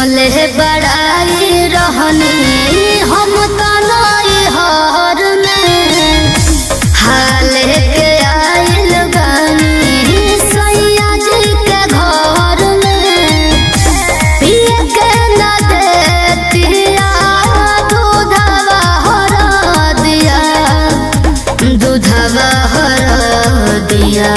चले बड़ाई रहनी, हम तो तनाई हर में। हाल के के घर में। के न देतिया दूधवा हरा दिया दूधवा हरा दिया।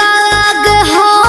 का आग हो